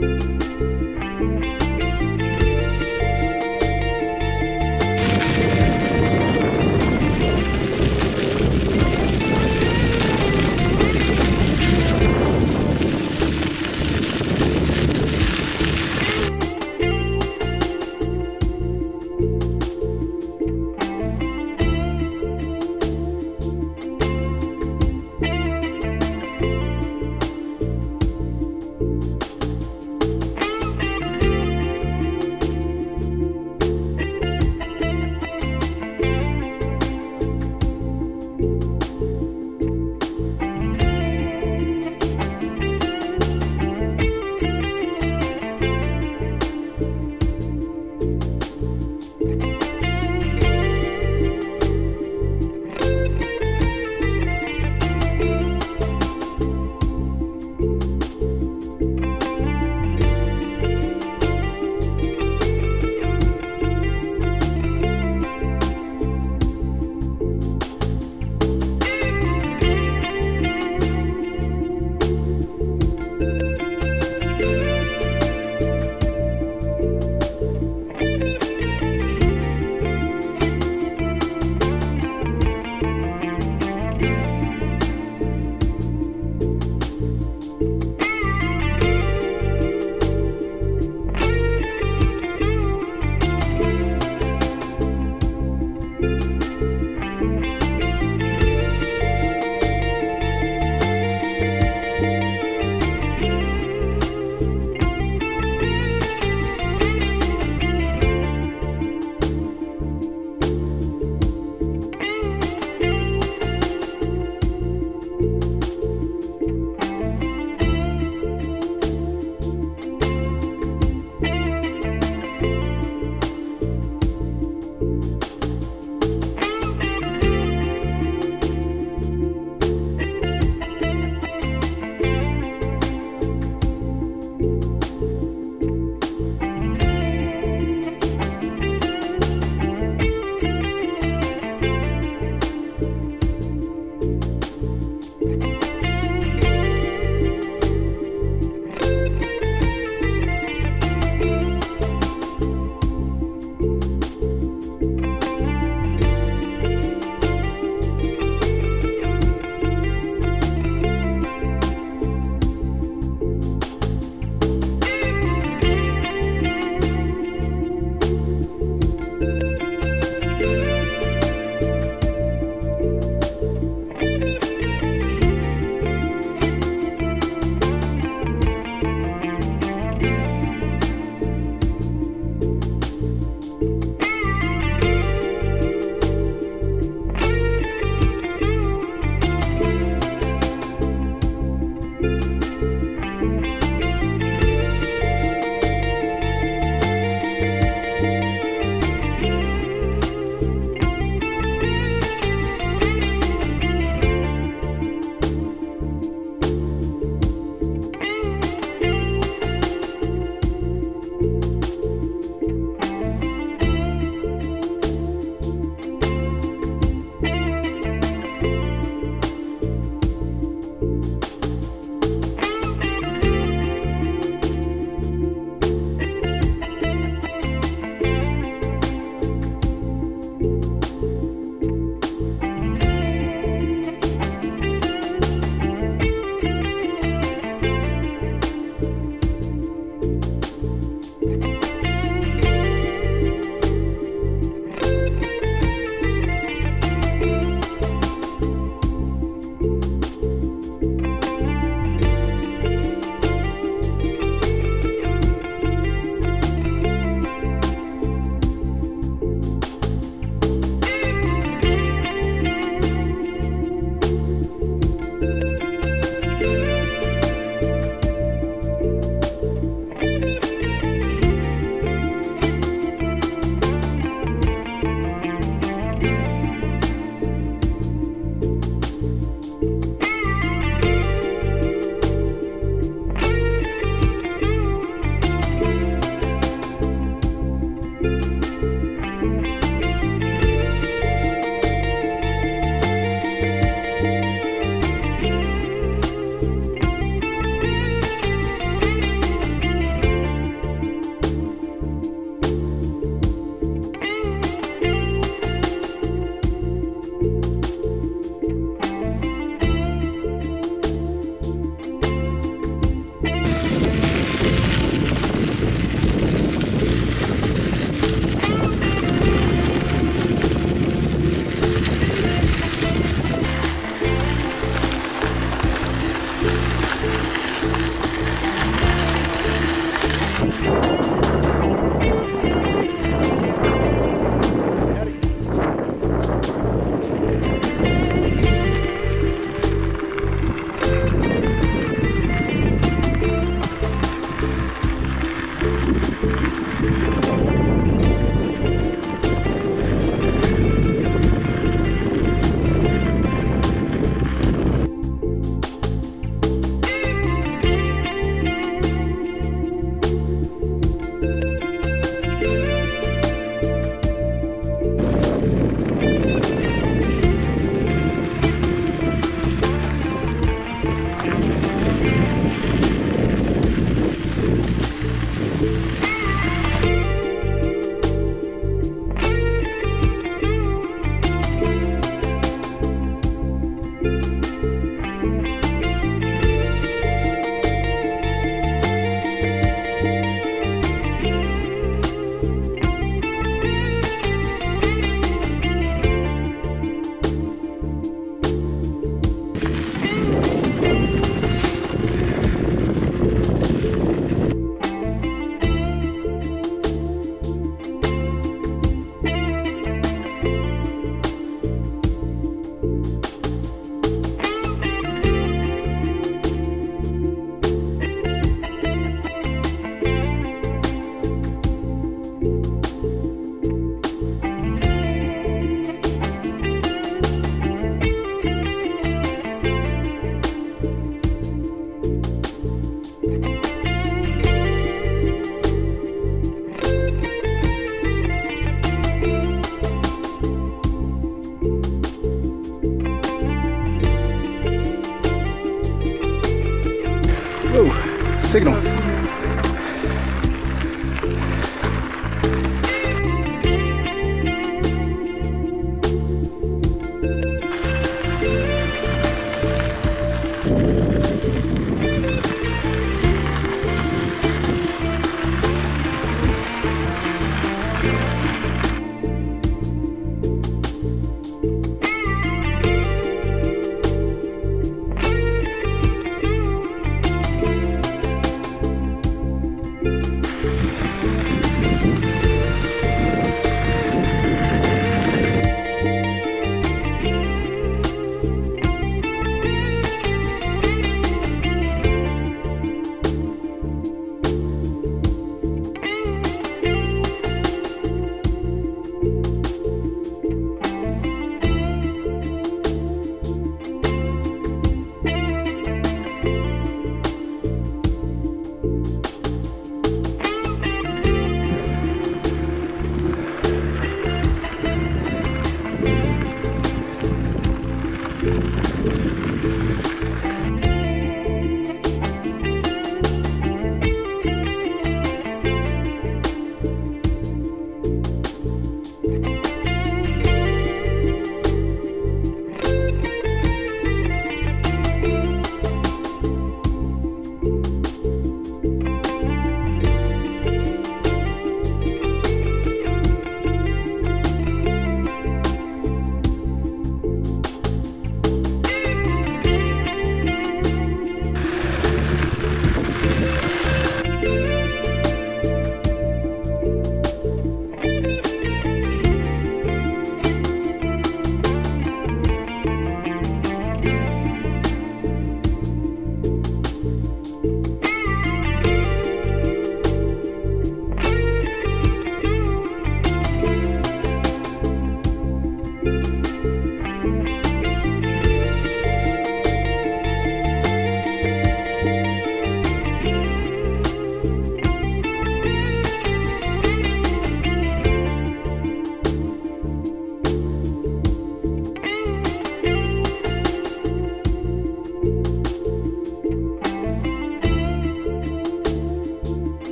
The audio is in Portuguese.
Música